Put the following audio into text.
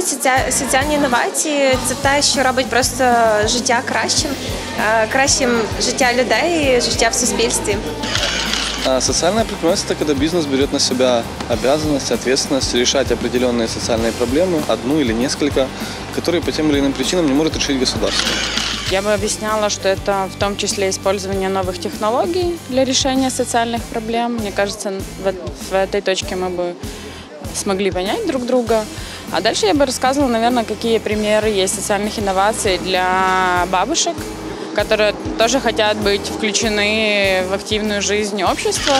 соця- соціальні інновації це те, що робить просто життя кращим, е, кращим життя людей, і життя в суспільстві. А социальное предпринимательство – это когда бизнес берет на себя обязанность, ответственность решать определенные социальные проблемы, одну или несколько, которые по тем или иным причинам не может решить государство. Я бы объясняла, что это в том числе использование новых технологий для решения социальных проблем. Мне кажется, в, в этой точке мы бы смогли понять друг друга. А дальше я бы рассказывала, наверное, какие примеры есть социальных инноваций для бабушек, которые тоже хотят быть включены в активную жизнь общества.